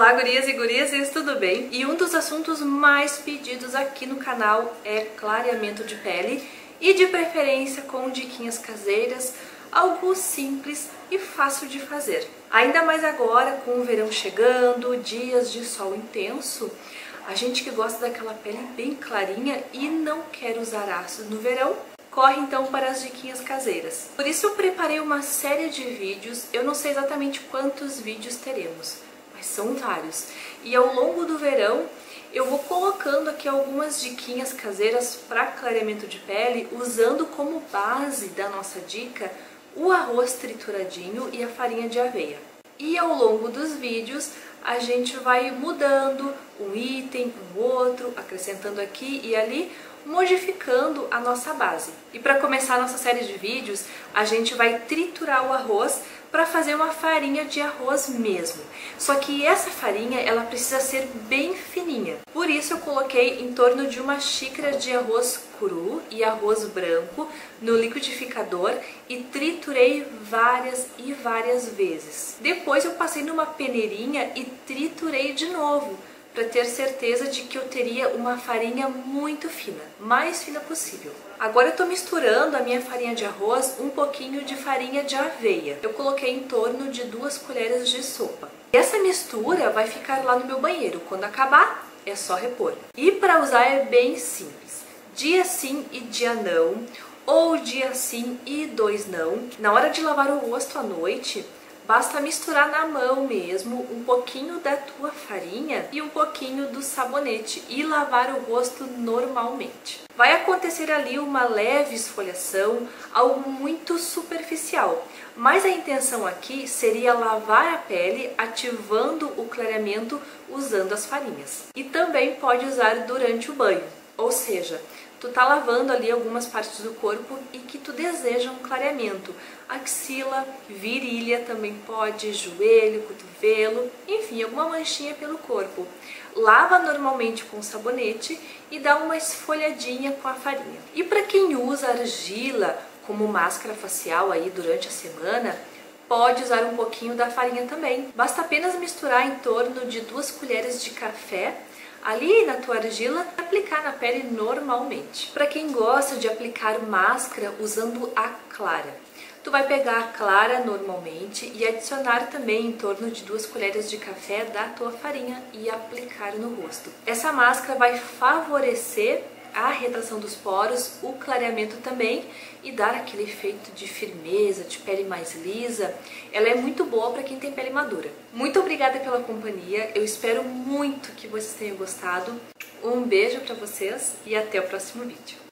Olá gurias e gurias, tudo bem? E um dos assuntos mais pedidos aqui no canal é clareamento de pele e de preferência com diquinhas caseiras, algo simples e fácil de fazer. Ainda mais agora com o verão chegando, dias de sol intenso, a gente que gosta daquela pele bem clarinha e não quer usar ácido no verão, corre então para as diquinhas caseiras. Por isso eu preparei uma série de vídeos, eu não sei exatamente quantos vídeos teremos, mas são vários. E ao longo do verão eu vou colocando aqui algumas diquinhas caseiras para clareamento de pele, usando como base da nossa dica o arroz trituradinho e a farinha de aveia. E ao longo dos vídeos a gente vai mudando um item, um outro, acrescentando aqui e ali, modificando a nossa base. E para começar a nossa série de vídeos, a gente vai triturar o arroz para fazer uma farinha de arroz mesmo. Só que essa farinha ela precisa ser bem fininha. Por isso eu coloquei em torno de uma xícara de arroz cru e arroz branco no liquidificador e triturei várias e várias vezes. Depois eu passei numa peneirinha e triturei de novo para ter certeza de que eu teria uma farinha muito fina, mais fina possível. Agora eu estou misturando a minha farinha de arroz um pouquinho de farinha de aveia. Eu coloquei em torno de duas colheres de sopa. E essa mistura vai ficar lá no meu banheiro. Quando acabar, é só repor. E para usar é bem simples. Dia sim e dia não, ou dia sim e dois não. Na hora de lavar o rosto à noite, Basta misturar na mão mesmo um pouquinho da tua farinha e um pouquinho do sabonete e lavar o rosto normalmente. Vai acontecer ali uma leve esfoliação, algo muito superficial, mas a intenção aqui seria lavar a pele ativando o clareamento usando as farinhas. E também pode usar durante o banho, ou seja, tu tá lavando ali algumas partes do corpo e que tu deseja um clareamento. Axila, virilha também pode, joelho, cotovelo, enfim, alguma manchinha pelo corpo. Lava normalmente com sabonete e dá uma esfolhadinha com a farinha. E para quem usa argila como máscara facial aí durante a semana, pode usar um pouquinho da farinha também. Basta apenas misturar em torno de duas colheres de café ali na tua argila aplicar na pele normalmente. Para quem gosta de aplicar máscara usando a clara, tu vai pegar a clara normalmente e adicionar também em torno de duas colheres de café da tua farinha e aplicar no rosto. Essa máscara vai favorecer a retração dos poros, o clareamento também e dar aquele efeito de firmeza, de pele mais lisa. Ela é muito boa para quem tem pele madura. Muito obrigada pela companhia, eu espero muito que vocês tenham gostado. Um beijo para vocês e até o próximo vídeo.